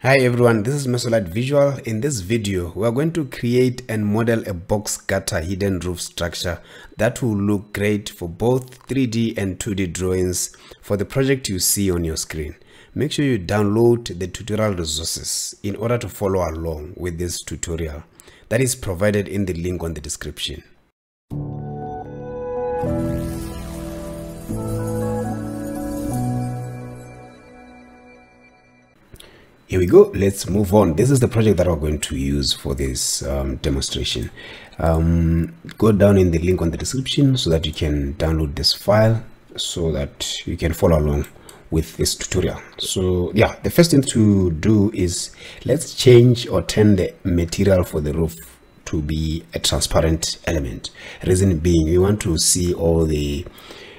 Hi everyone, this is Mesolight Visual. In this video, we are going to create and model a box gutter hidden roof structure that will look great for both 3D and 2D drawings for the project you see on your screen. Make sure you download the tutorial resources in order to follow along with this tutorial that is provided in the link on the description. Here we go. Let's move on. This is the project that we're going to use for this um, demonstration. Um, go down in the link on the description so that you can download this file so that you can follow along with this tutorial. So yeah the first thing to do is let's change or turn the material for the roof to be a transparent element. Reason being we want to see all the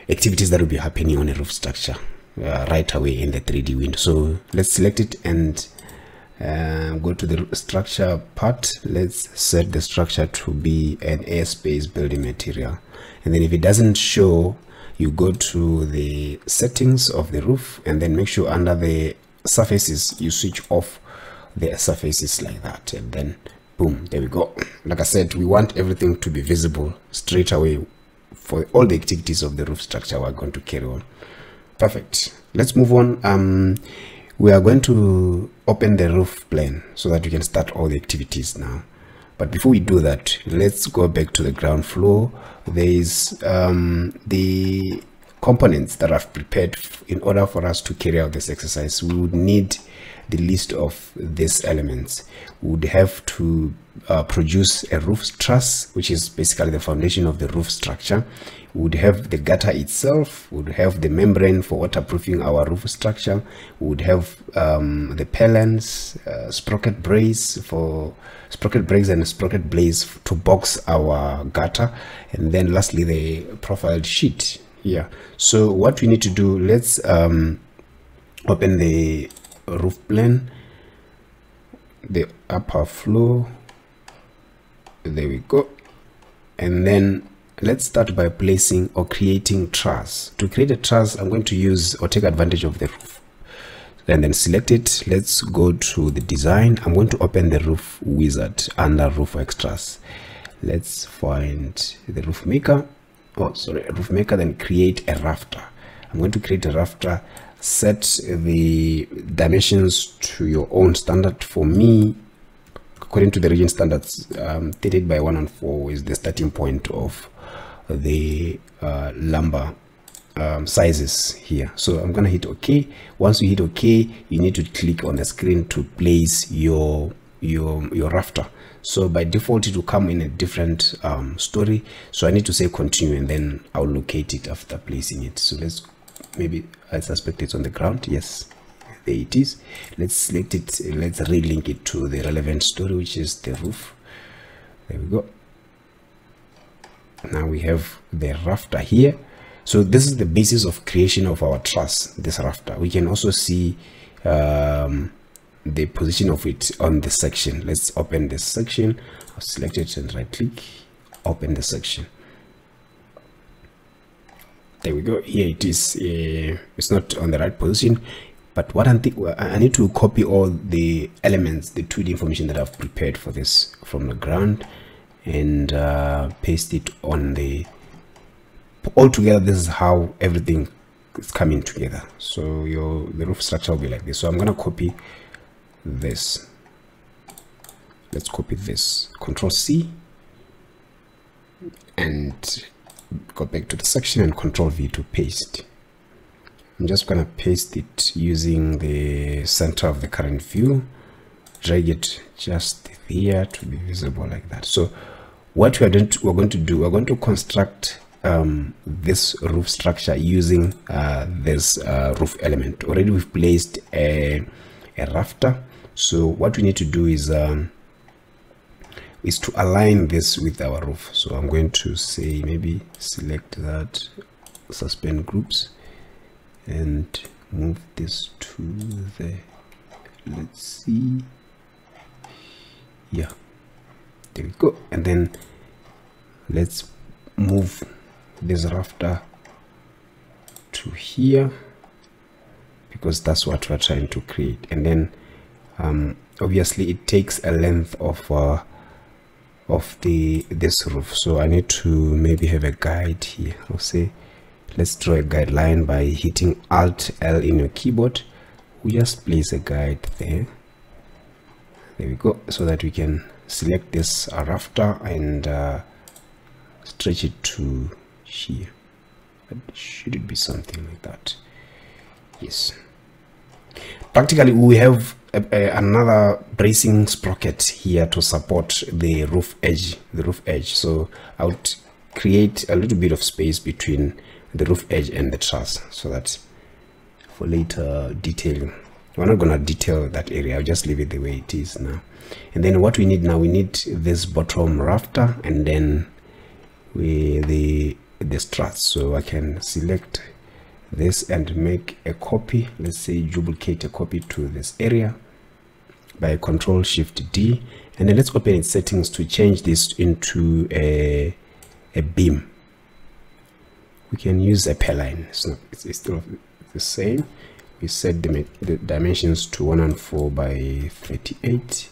activities that will be happening on a roof structure uh, right away in the 3d window. So let's select it and uh, go to the structure part. Let's set the structure to be an airspace building material. And then if it doesn't show you go to the settings of the roof and then make sure under the surfaces you switch off the surfaces like that. And then boom there we go. Like i said we want everything to be visible straight away for all the activities of the roof structure we're going to carry on perfect. Let's move on. Um we are going to open the roof plane so that we can start all the activities now. But before we do that let's go back to the ground floor. There is um, the components that I've prepared in order for us to carry out this exercise. We would need the list of these elements. We would have to uh, produce a roof truss which is basically the foundation of the roof structure. Would have the gutter itself. Would have the membrane for waterproofing our roof structure. Would have um, the pellets uh, sprocket brace for sprocket brace and sprocket blades to box our gutter. And then lastly the profiled sheet. Yeah. So what we need to do let's um, open the roof plane the upper floor. There we go. And then let's start by placing or creating truss to create a truss i'm going to use or take advantage of the roof. And then select it. Let's go to the design. I'm going to open the roof wizard under roof extras. Let's find the roof maker. Oh sorry roof maker then create a rafter. I'm going to create a rafter set the dimensions to your own standard. For me according to the region standards um, 38 by 1 and 4 is the starting point of the uh, lumber um, sizes here. So i'm gonna hit ok once you hit ok you need to click on the screen to place your your your rafter. So by default it will come in a different um, story. So i need to say continue and then i'll locate it after placing it. So let's maybe i suspect it's on the ground. Yes there it is. Let's select it. Let's relink it to the relevant story which is the roof. There we go. Now we have the rafter here. So this is the basis of creation of our truss this rafter. We can also see um, the position of it on the section. Let's open this section. I'll select it and right click open the section there we go. Here it is. Uh, it's not on the right position but what I'm I need to copy all the elements the 2d information that I've prepared for this from the ground and uh, paste it on the all together this is how everything is coming together. So your the roof structure will be like this. So i'm gonna copy this. Let's copy this. Control c and go back to the section and control v to paste. I'm just gonna paste it using the center of the current view drag it just here to be visible like that. So what we are going to, we're going to do we're going to construct um, this roof structure using uh, this uh, roof element. Already we've placed a, a rafter. So what we need to do is um, is to align this with our roof. So i'm going to say maybe select that suspend groups and move this to the let's see yeah there we go. And then let's move this rafter to here because that's what we're trying to create. And then um, obviously it takes a length of uh, of the this roof. So I need to maybe have a guide here. I'll say let's draw a guideline by hitting alt L in your keyboard. We just place a guide there. There we go. So that we can select this rafter and uh, stretch it to here. Should it be something like that? Yes. Practically we have a, a, another bracing sprocket here to support the roof edge the roof edge. So i would create a little bit of space between the roof edge and the truss so that for later detailing we're not going to detail that area i'll just leave it the way it is now. And then what we need now we need this bottom rafter and then we the the struts so i can select this and make a copy let's say duplicate a copy to this area by control shift d. And then let's open its settings to change this into a a beam. We can use a per line it's not it's, still the same. We set the, the dimensions to 1 and 4 by 38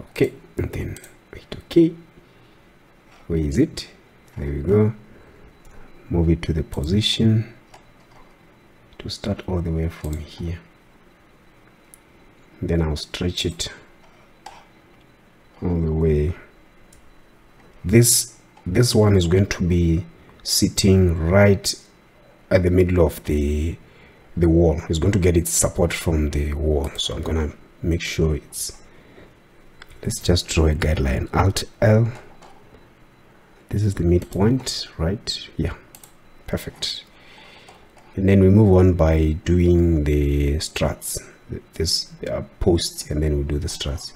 okay and then wait okay. Where is it? There we go move it to the position to start all the way from here. Then I'll stretch it all the way. This this one is going to be sitting right at the middle of the the wall. It's going to get its support from the wall. So I'm gonna make sure it's let's just draw a guideline. Alt L. This is the midpoint right? Yeah perfect. And then we move on by doing the struts. This uh, posts and then we do the struts.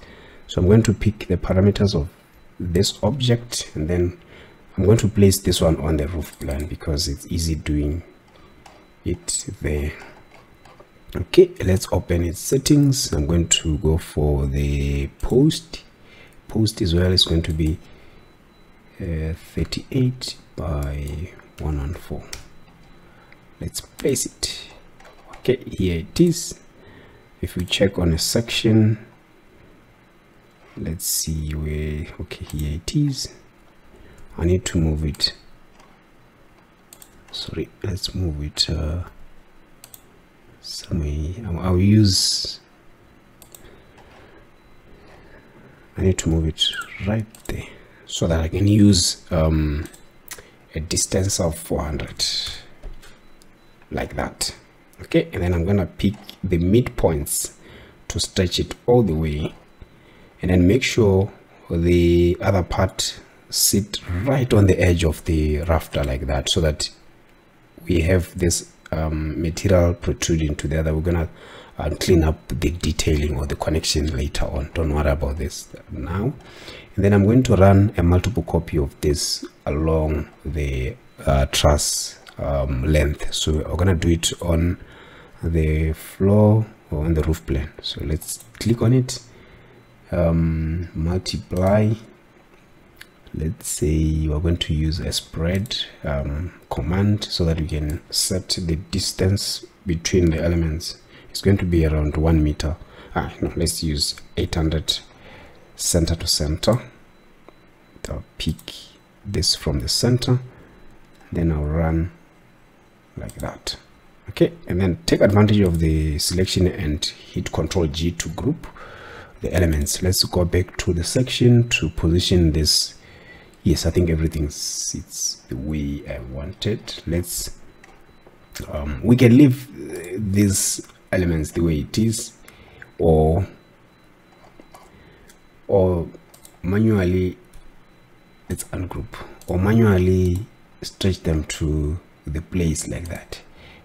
So i'm going to pick the parameters of this object and then i'm going to place this one on the roof plan because it's easy doing it there. Okay let's open its settings. I'm going to go for the post. Post as well is going to be uh, 38 by 1 and 4 let's place it. Okay here it is. If we check on a section let's see where okay here it is. I need to move it. Sorry let's move it uh somewhere. I'll use i need to move it right there so that i can use um a distance of 400 like that. Okay and then i'm gonna pick the midpoints to stretch it all the way and then make sure the other part sit right on the edge of the rafter like that so that we have this um, material protruding to the other. We're gonna uh, clean up the detailing or the connection later on. Don't worry about this now. And then I'm going to run a multiple copy of this along the uh, truss um, length. So we're gonna do it on the floor or on the roof plane so let's click on it um, multiply. Let's say we're going to use a spread um, command so that we can set the distance between the elements. It's going to be around one meter. Ah no let's use 800 center to center. I'll pick this from the center then I'll run like that. Okay and then take advantage of the selection and hit Control G to group the elements. Let's go back to the section to position this. Yes I think everything sits the way I wanted. Let's um, we can leave these elements the way it is or or manually let's ungroup or manually stretch them to the place like that.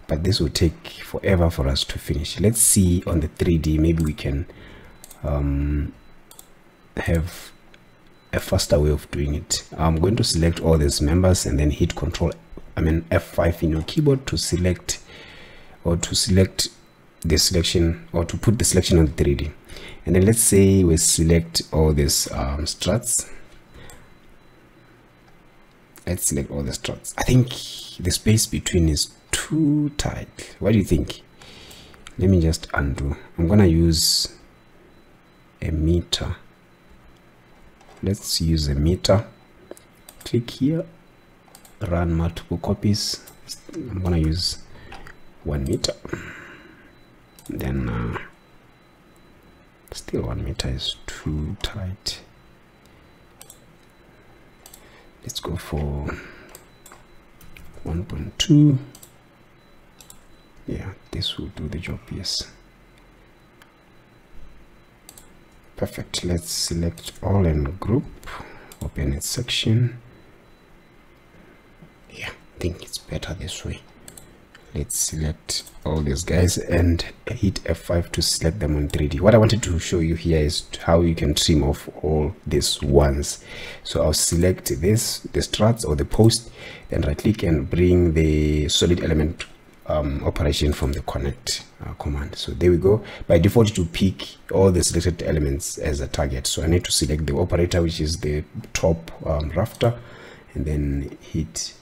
But this will take forever for us to finish. Let's see on the 3d maybe we can um, have a faster way of doing it. I'm going to select all these members and then hit control i mean f5 in your keyboard to select or to select the selection or to put the selection on the 3d and then let's say we select all these um, struts let's select all the struts i think the space between is too tight. What do you think? Let me just undo. I'm gonna use a meter. Let's use a meter. Click here. Run multiple copies. I'm gonna use one meter. Then uh, still one meter is too tight let's go for 1.2 yeah this will do the job yes. Perfect let's select all and group open its section. Yeah i think it's better this way let's select all these guys and hit f5 to select them on 3d what i wanted to show you here is how you can trim off all these ones. So i'll select this the struts or the post then right click and bring the solid element um, operation from the connect uh, command. So there we go. By default to pick all the selected elements as a target. So i need to select the operator which is the top um, rafter and then hit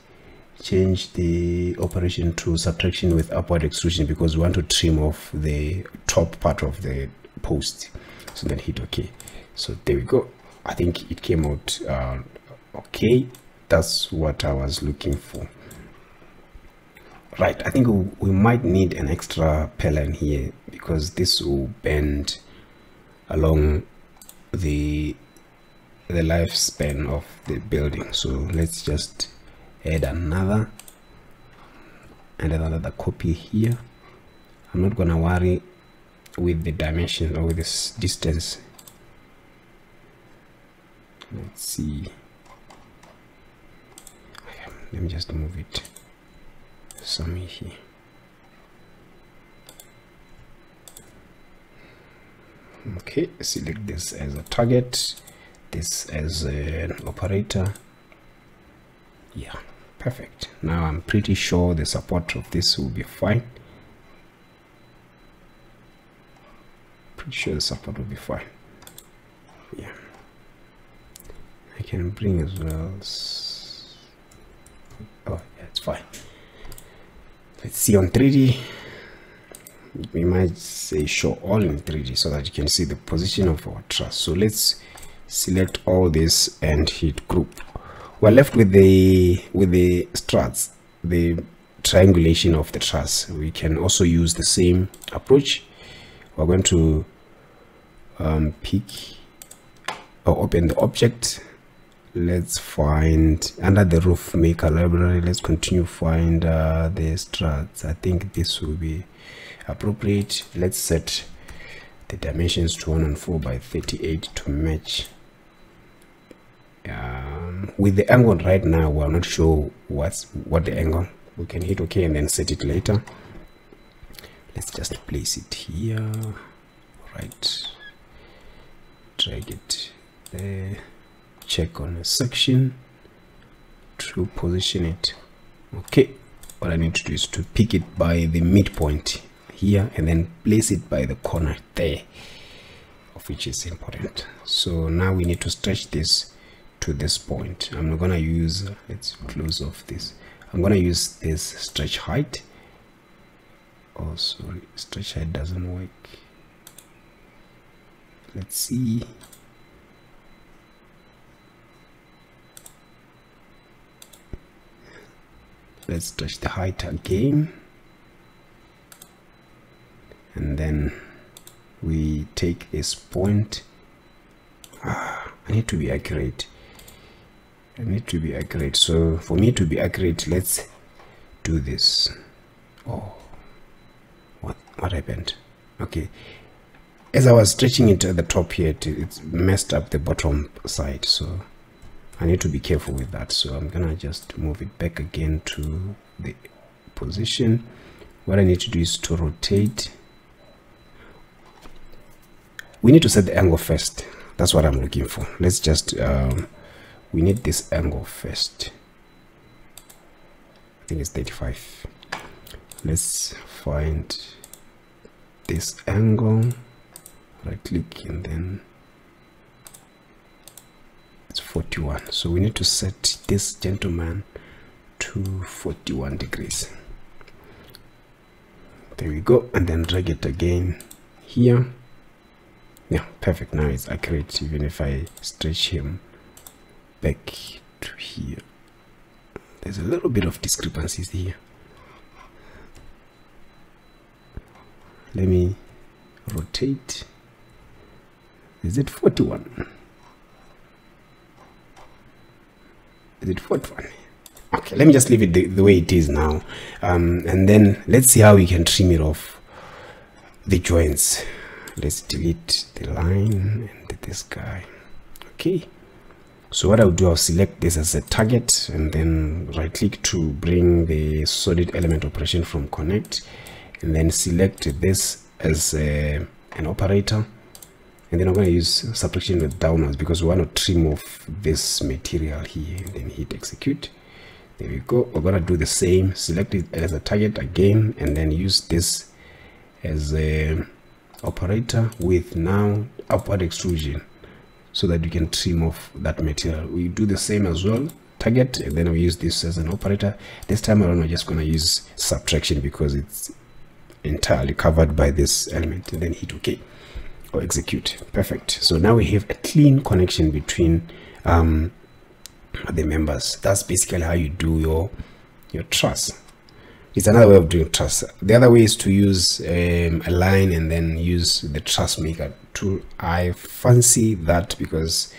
change the operation to subtraction with upward extrusion because we want to trim off the top part of the post. So then hit ok. So there we go. I think it came out uh, okay that's what i was looking for. Right. I think we, might need an extra in here because this will bend along the the lifespan of the building. So let's just add another. And another copy here. I'm not gonna worry with the dimension or with this distance. Let's see. Let me just move it some here. Okay select this as a target this as an operator. Yeah perfect. Now i'm pretty sure the support of this will be fine. Pretty sure the support will be fine. Yeah. I can bring as well oh yeah it's fine. Let's see on 3d we might say show all in 3d so that you can see the position of our truss so let's select all this and hit group we're left with the with the struts the triangulation of the truss. We can also use the same approach. We're going to um, pick or open the object. Let's find under the roof maker library. Let's continue find uh, the struts. I think this will be appropriate. Let's set the dimensions to 1 and 4 by 38 to match um, with the angle right now we're not sure what's what the angle. We can hit ok and then set it later. Let's just place it here. Right. Drag it there. Check on a section. To position it. Okay. What i need to do is to pick it by the midpoint here and then place it by the corner there of which is important. So now we need to stretch this to this point. I'm not gonna use let's close off this. I'm gonna use this stretch height. Oh sorry stretch height doesn't work. Let's see. Let's stretch the height again. And then we take this point. Ah, I need to be accurate I need to be accurate. So for me to be accurate let's do this. Oh what what happened? Okay. As I was stretching it at the top here it, it's messed up the bottom side. So I need to be careful with that. So I'm gonna just move it back again to the position. What I need to do is to rotate. We need to set the angle first. That's what I'm looking for. Let's just um, we need this angle first. I think it's 35 let's find this angle. Right click and then it's 41 so we need to set this gentleman to 41 degrees. There we go. And then drag it again here. Yeah perfect. Now it's accurate even if i stretch him back to here. There's a little bit of discrepancies here. Let me rotate. Is it 41 is it 41 okay let me just leave it the, the way it is now. Um, and then let's see how we can trim it off. The joints. Let's delete the line and this guy. Okay so what I'll do I'll select this as a target and then right click to bring the solid element operation from connect and then select this as a, an operator. And then I'm going to use subtraction with downwards because we want to trim off this material here and then hit execute. There we go. We're going to do the same. Select it as a target again and then use this as a operator with now upward extrusion so that you can trim off that material. We do the same as well target and then we use this as an operator. This time around we're just going to use subtraction because it's entirely covered by this element and then hit ok or execute. Perfect. So now we have a clean connection between um, the members. That's basically how you do your your truss it's another way of doing truss the other way is to use um, a line and then use the truss maker tool i fancy that because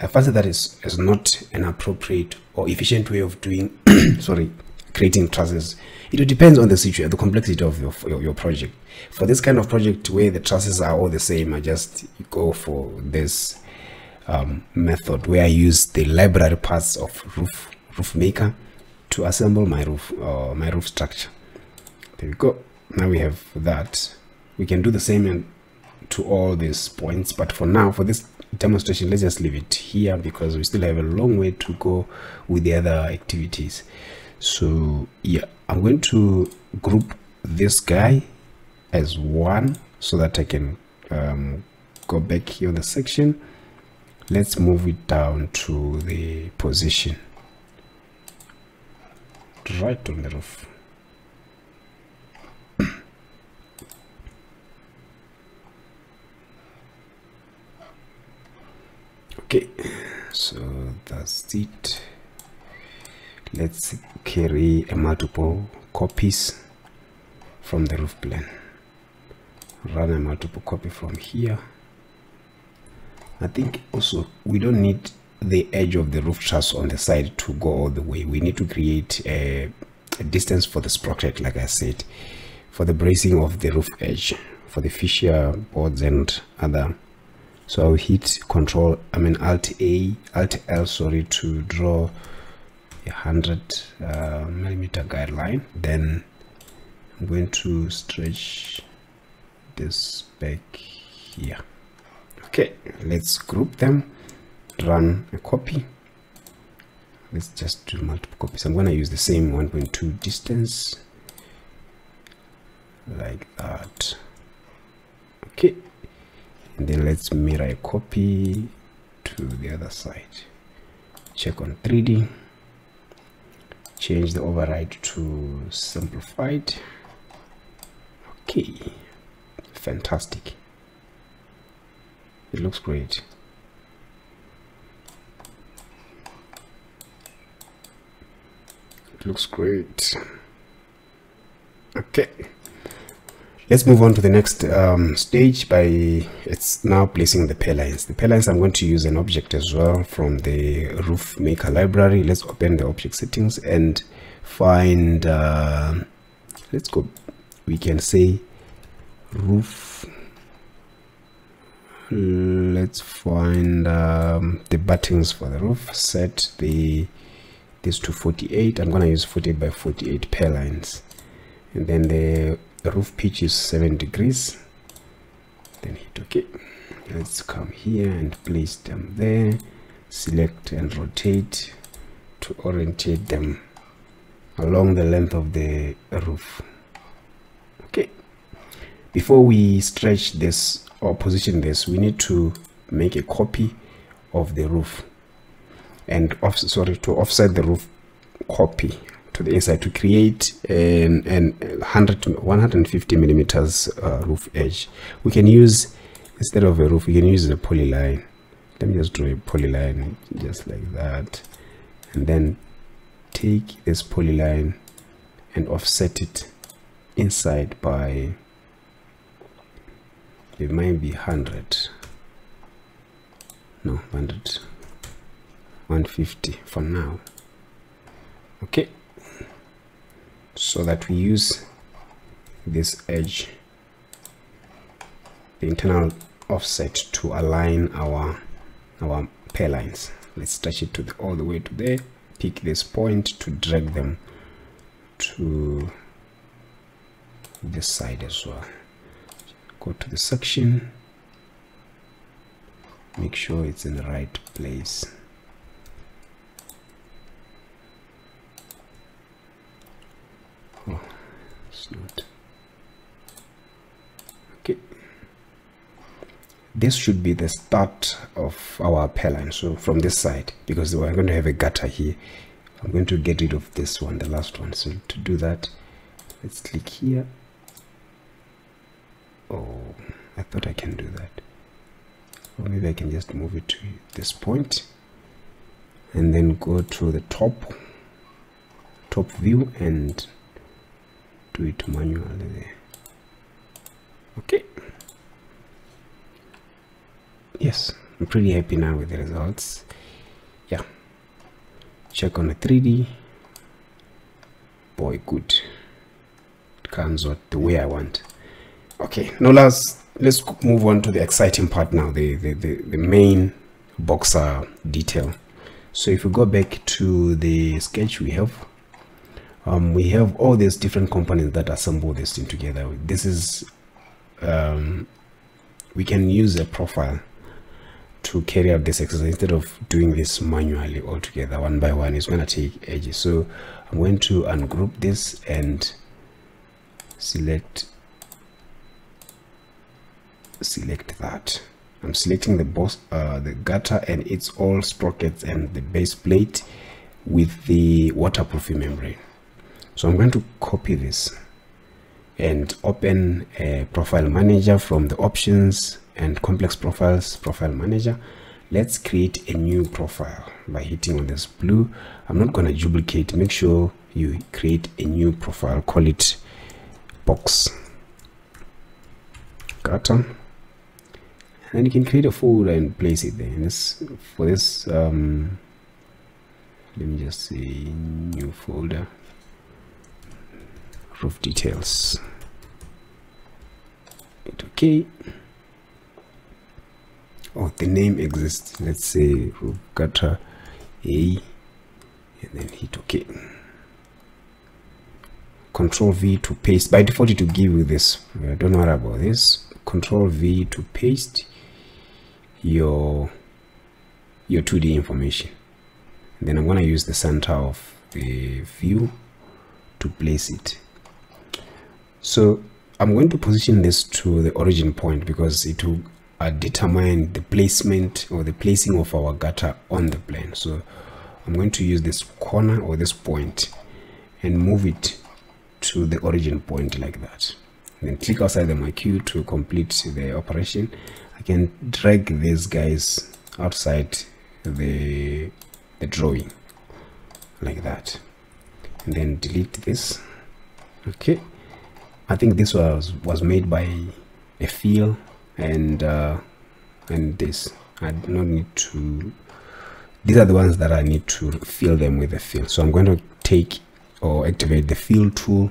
i fancy that is is not an appropriate or efficient way of doing sorry creating trusses it depends on the situation the complexity of your, your, your project. For this kind of project where the trusses are all the same i just go for this um, method where i use the library parts of roof roof maker to assemble my roof uh, my roof structure. There we go. Now we have that. We can do the same in, to all these points but for now for this demonstration let's just leave it here because we still have a long way to go with the other activities. So yeah i'm going to group this guy as one so that i can um, go back here on the section. Let's move it down to the position right on the roof okay so that's it. Let's carry a multiple copies from the roof plan. Run a multiple copy from here. I think also we don't need the edge of the roof truss on the side to go all the way. We need to create a, a distance for the sprocket like i said for the bracing of the roof edge for the fascia boards and other. So i'll hit control i mean alt a alt l sorry to draw a hundred uh, millimeter guideline. Then i'm going to stretch this back here. Okay let's group them run a copy. Let's just do multiple copies. I'm going to use the same 1.2 distance like that. Okay. And then let's mirror a copy to the other side. Check on 3d change the override to simplified. Okay. Fantastic. It looks great looks great. Okay. Let's move on to the next um, stage by it's now placing the purlins the purlins i'm going to use an object as well from the roof maker library. Let's open the object settings and find uh, let's go we can say roof. Let's find um, the buttons for the roof set the this to 48 i'm gonna use 48 by 48 purlins. And then the, roof pitch is seven degrees. Then hit ok. Let's come here and place them there. Select and rotate to orientate them along the length of the roof. Okay before we stretch this or position this we need to make a copy of the roof and off sorry to offset the roof copy to the inside to create an, an 100 150 millimeters uh, roof edge. We can use instead of a roof we can use a polyline. Let me just draw a polyline just like that. And then take this polyline and offset it inside by it might be 100 no 100 150 for now. Okay. So that we use this edge the internal offset to align our our purlins. Let's stretch it to the, all the way to there pick this point to drag them to this side as well. Go to the section make sure it's in the right place oh it's not okay this should be the start of our purlin so from this side because we're going to have a gutter here. I'm going to get rid of this one the last one. So to do that let's click here. Oh i thought i can do that. Or maybe i can just move it to this point and then go to the top top view and do it manually there. Okay yes. I'm pretty happy now with the results. Yeah. Check on the 3d boy good. It comes out the way i want. Okay now let's let's move on to the exciting part now the the, the, the main boxer detail. So if we go back to the sketch we have um, we have all these different components that assemble this thing together. This is um, we can use a profile to carry out this exercise instead of doing this manually all together one by one. It's going to take ages. So i'm going to ungroup this and select select that. I'm selecting the boss uh, the gutter and it's all sprockets and the base plate with the waterproofing membrane. So i'm going to copy this and open a profile manager from the options and complex profiles profile manager. Let's create a new profile by hitting on this blue. I'm not going to duplicate. Make sure you create a new profile. Call it box. Gutter and you can create a folder and place it there. And this for this um let me just say new folder. Roof details. Hit okay oh the name exists. Let's say roof gutter a and then hit ok control v to paste. By default it will give you this. Don't worry about this. Control v to paste your your 2d information. And then i'm going to use the center of the view to place it. So i'm going to position this to the origin point because it will uh, determine the placement or the placing of our gutter on the plane so i'm going to use this corner or this point and move it to the origin point like that. And then click outside the MyQ to complete the operation. I can drag these guys outside the the drawing like that. And then delete this. Okay. I think this was was made by a fill and uh, and this. I do not need to these are the ones that I need to fill them with a fill. So I'm going to take or activate the fill tool.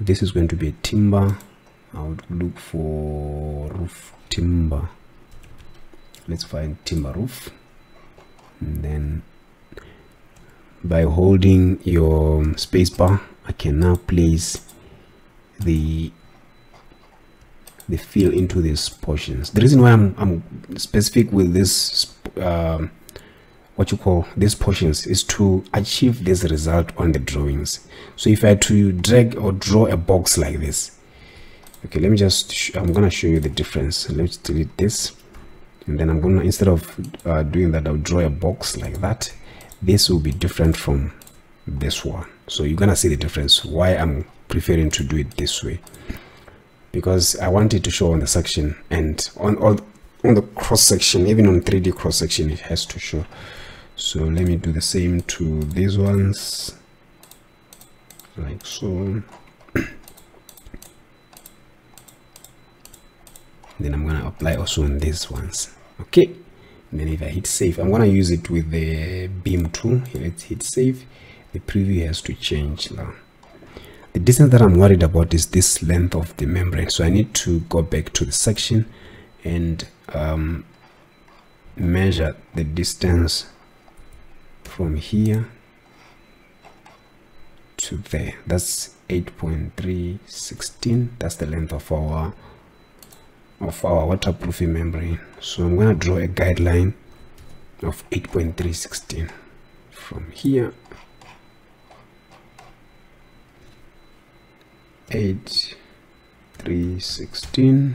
This is going to be a timber. I would look for roof timber. Let's find timber roof. And then by holding your spacebar I can now place the the fill into these portions. The reason why i'm, I'm specific with this uh, what you call these portions is to achieve this result on the drawings. So if i had to drag or draw a box like this okay let me just i'm gonna show you the difference. Let's delete this. And then i'm gonna instead of uh, doing that i'll draw a box like that. This will be different from this one. So you're gonna see the difference why i'm preferring to do it this way because i want it to show on the section and on on the cross section even on 3d cross section it has to show. So let me do the same to these ones. Like so. Then i'm gonna apply also on these ones. Okay. And then if i hit save i'm gonna use it with the beam tool. Let's hit save. The preview has to change now the distance that i'm worried about is this length of the membrane. So i need to go back to the section and um, measure the distance from here to there. That's 8.316 that's the length of our of our waterproofing membrane. So i'm going to draw a guideline of 8.316 from here 8.316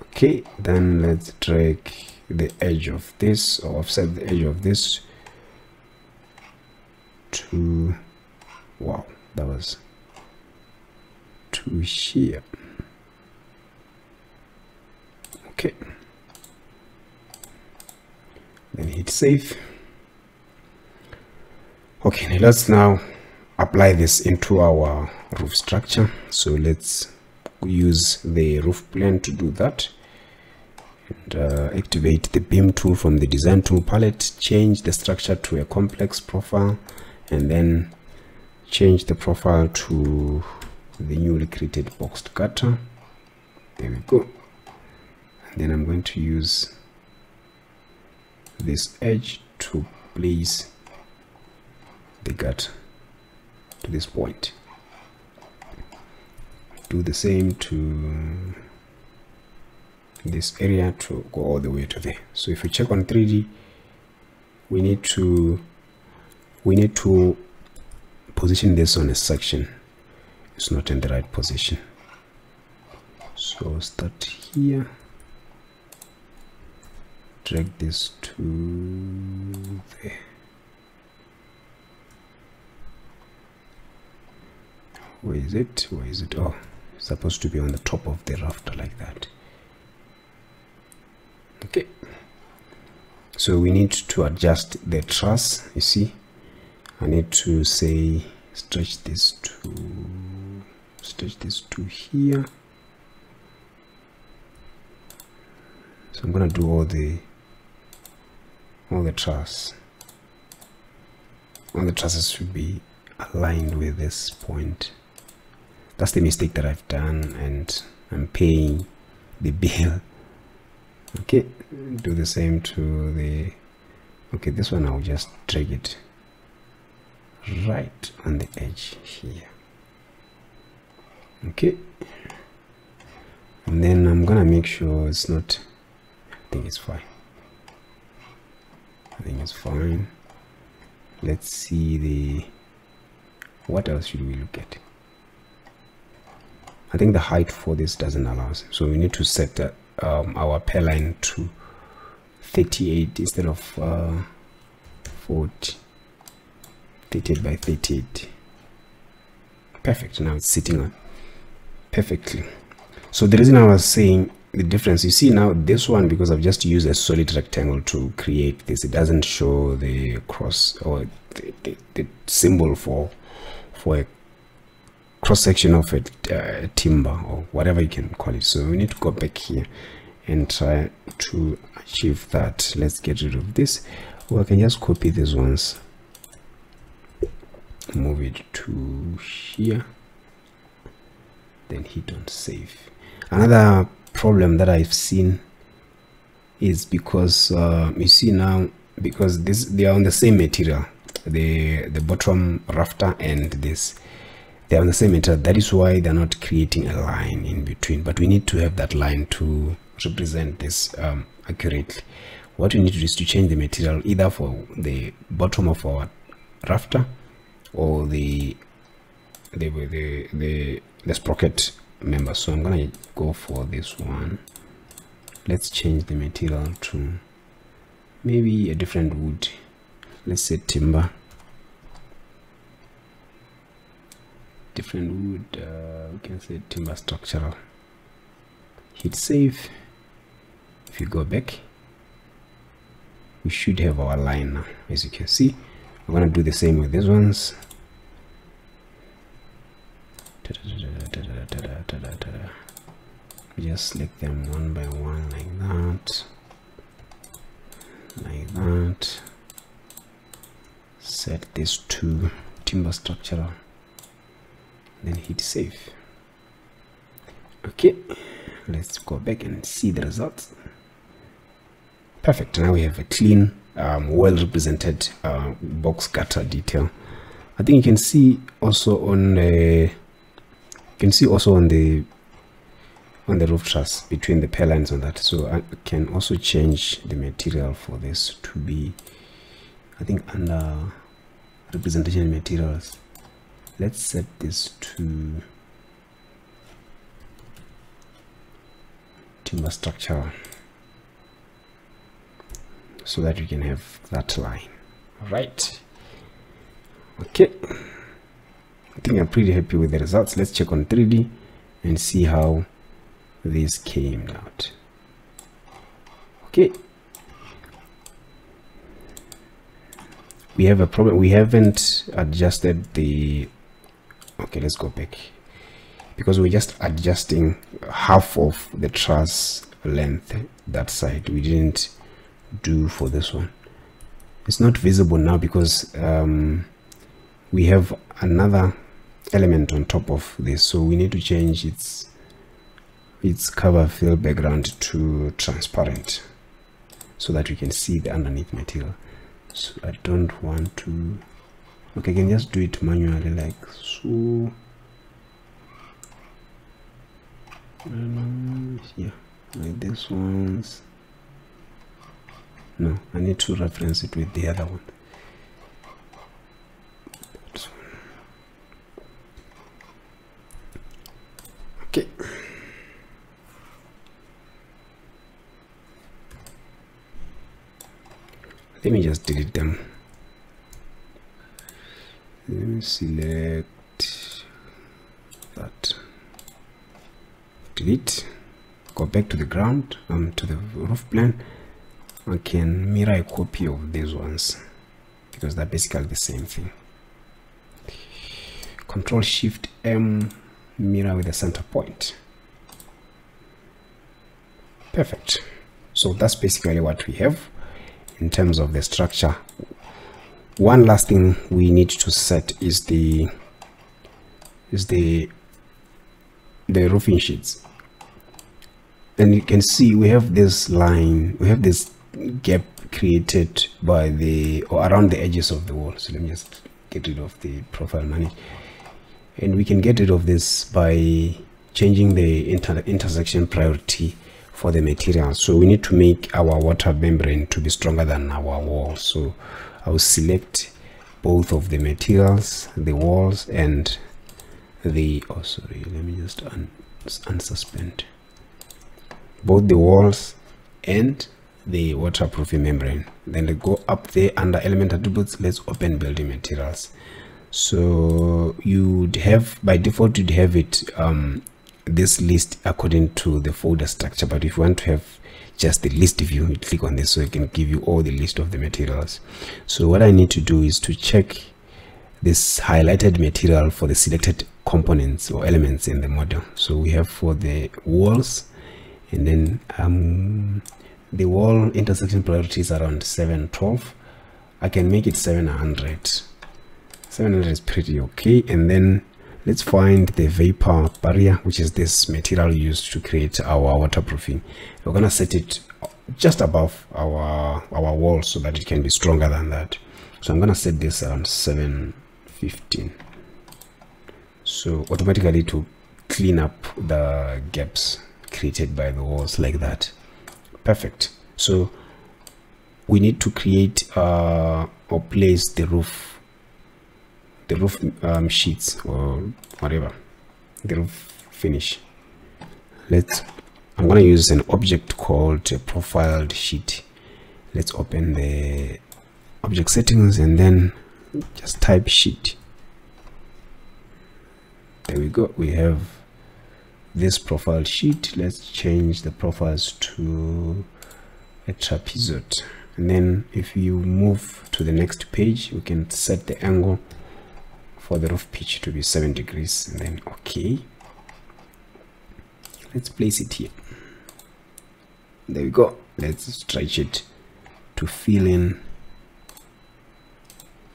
okay then let's drag the edge of this or offset the edge of this to wow that was to here. Okay. Then hit save. Okay let's now apply this into our roof structure. So let's use the roof plan to do that and uh, activate the beam tool from the design tool palette change the structure to a complex profile and then change the profile to the newly created boxed gutter. There we go. And then i'm going to use this edge to place the gutter to this point. Do the same to this area to go all the way to there. So if we check on 3d we need to we need to position this on a section. It's not in the right position. So start here. Drag this to there where is it? Where is it? Oh supposed to be on the top of the rafter like that. Okay. So we need to adjust the truss you see. I need to say stretch this to stretch this to here. So i'm gonna do all the all the truss. All the trusses should be aligned with this point that's the mistake that I've done and I'm paying the bill. Okay do the same to the okay this one I'll just drag it right on the edge here. Okay and then I'm gonna make sure it's not I think it's fine. I think it's fine. Let's see the what else should we look at I think the height for this doesn't allow us. So we need to set um, our purlin to 38 instead of uh, 40. 38 by 38. Perfect. Now it's sitting on perfectly. So the reason I was saying the difference, you see now this one, because I've just used a solid rectangle to create this, it doesn't show the cross or the, the, the symbol for for a cross section of a uh, timber or whatever you can call it. So we need to go back here and try to achieve that. Let's get rid of this. Or I can just copy these ones. Move it to here. Then hit on save. Another problem that I've seen is because uh, you see now because this they are on the same material the the bottom rafter and this they're on the same meter that is why they're not creating a line in between. But we need to have that line to represent this um, accurately. What we need to do is to change the material either for the bottom of our rafter or the the the the, the sprocket member. So i'm gonna go for this one. Let's change the material to maybe a different wood. Let's say timber different wood uh, we can say timber structural. Hit save if you go back we should have our line now as you can see. We're going to do the same with these ones. Just select them one by one like that. Like that. Set this to timber structural then hit save. Okay let's go back and see the results. Perfect. Now we have a clean um, well represented uh, box gutter detail. I think you can see also on the you can see also on the on the roof truss between the pale lines on that. So I can also change the material for this to be I think under representation materials let's set this to timber structure so that we can have that line. Right. Okay. I think I'm pretty happy with the results. Let's check on 3d and see how this came out. Okay. We have a problem. We haven't adjusted the okay let's go back. Because we're just adjusting half of the truss length that side. We didn't do for this one. It's not visible now because um, we have another element on top of this. So we need to change its its cover fill background to transparent so that we can see the underneath material. So i don't want to okay i can just do it manually like so. Yeah like this ones. No i need to reference it with the other one. Okay. Let me just delete them select that. Delete. Go back to the ground um to the roof plan. I can mirror a copy of these ones because they're basically the same thing. Control shift M mirror with the center point. Perfect. So that's basically what we have in terms of the structure one last thing we need to set is the is the the roofing sheets. And you can see we have this line we have this gap created by the or around the edges of the wall. So let me just get rid of the profile manage. And we can get rid of this by changing the inter intersection priority for the material. So we need to make our water membrane to be stronger than our wall. So i will select both of the materials the walls and the oh sorry let me just un unsuspend. Both the walls and the waterproofing membrane. Then I go up there under element attributes let's open building materials. So you'd have by default you'd have it um, this list according to the folder structure but if you want to have just the list view you click on this so it can give you all the list of the materials. So what i need to do is to check this highlighted material for the selected components or elements in the model. So we have for the walls and then um, the wall intersection priority is around 712 i can make it 700 700 is pretty okay and then let's find the vapor barrier which is this material used to create our waterproofing. We're gonna set it just above our our wall so that it can be stronger than that. So i'm gonna set this around 715 so automatically to clean up the gaps created by the walls like that. Perfect. So we need to create uh, or place the roof the roof um, sheets or whatever the roof finish. Let's i'm going to use an object called a profiled sheet. Let's open the object settings and then just type sheet. There we go. We have this profile sheet. Let's change the profiles to a trapezoid. And then if you move to the next page we can set the angle for the roof pitch to be 7 degrees and then okay. Let's place it here. There we go. Let's stretch it to fill in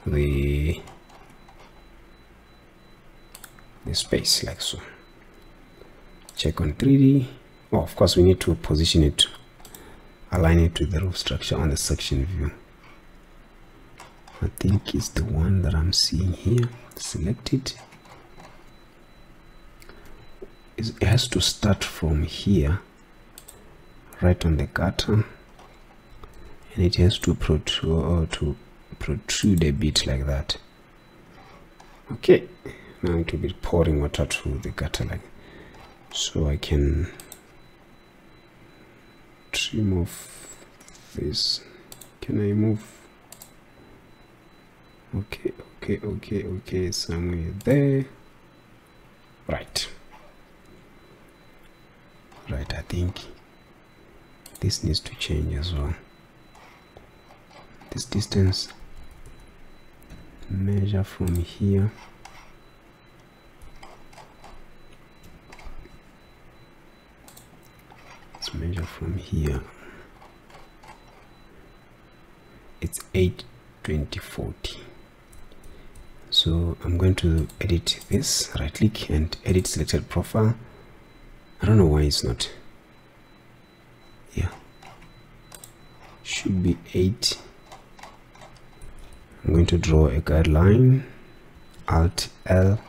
the the space like so. Check on 3d oh of course we need to position it align it to the roof structure on the section view I think it's the one that I'm seeing here select it it has to start from here right on the gutter. And it has to protrude uh, to protrude a bit like that. Okay now it will be pouring water through the gutter like so I can trim off this. Can I move okay okay okay okay somewhere there. Right. Right I think this needs to change as well. This distance measure from here. Let's measure from here. It's 8 20 40 so I'm going to edit this right click and edit selected profile. I don't know why it's not. Yeah. Should be 8 I'm going to draw a guideline. Alt L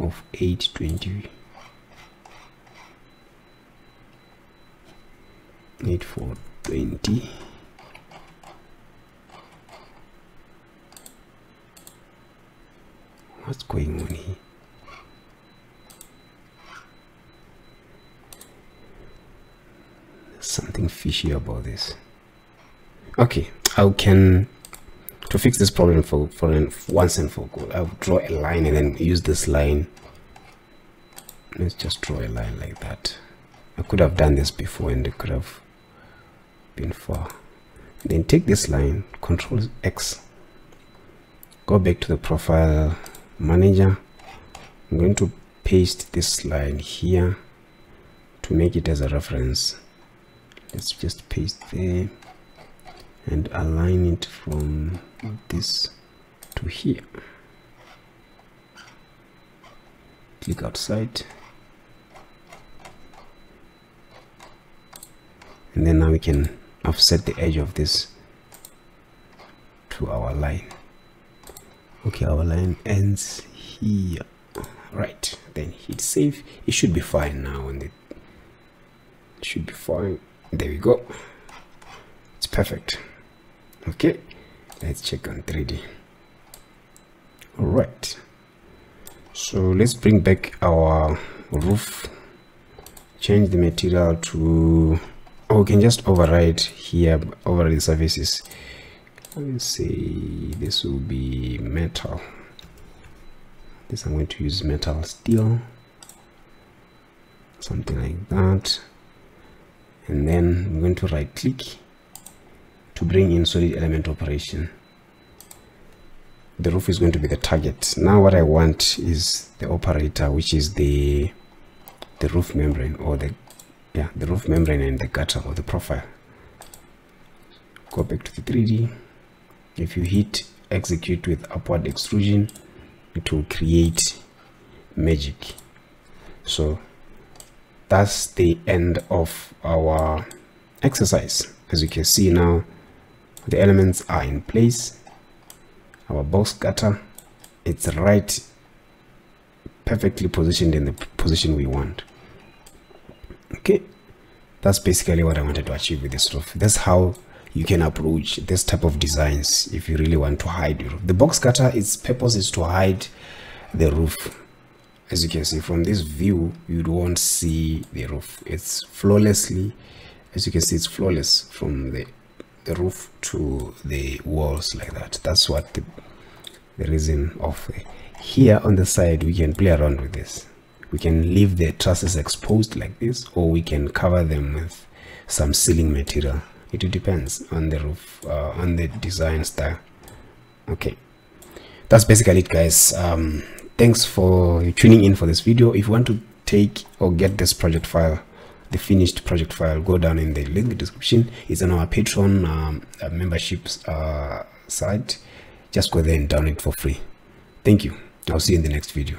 of 820 8420 what's going on here? There's something fishy about this. Okay I can to fix this problem for, for once and for all. I'll draw a line and then use this line. Let's just draw a line like that. I could have done this before and it could have been far. Then take this line control X go back to the profile manager I'm going to paste this line here to make it as a reference. Let's just paste there and align it from this to here. Click outside. And then now we can offset the edge of this to our line okay our line ends here. Right then hit save. It should be fine now and it should be fine. There we go. It's perfect. Okay let's check on 3d all right so let's bring back our roof. Change the material to oh we can just override here override the surfaces let's say this will be metal this i'm going to use metal steel something like that. And then i'm going to right click to bring in solid element operation. The roof is going to be the target. Now what i want is the operator which is the the roof membrane or the yeah the roof membrane and the gutter or the profile. Go back to the 3d if you hit execute with upward extrusion it will create magic. So that's the end of our exercise. As you can see now the elements are in place. Our box gutter it's right perfectly positioned in the position we want. Okay that's basically what i wanted to achieve with this roof. That's how you can approach this type of designs if you really want to hide your roof. The box gutter its purpose is to hide the roof. As you can see from this view you won't see the roof. It's flawlessly as you can see it's flawless from the the roof to the walls like that. That's what the, the reason of here on the side we can play around with this. We can leave the trusses exposed like this or we can cover them with some ceiling material it depends on the roof uh, on the design style. Okay. That's basically it guys. Um, thanks for tuning in for this video. If you want to take or get this project file the finished project file go down in the link description. It's on our patreon um, uh, memberships uh, site. Just go there and download it for free. Thank you. I'll see you in the next video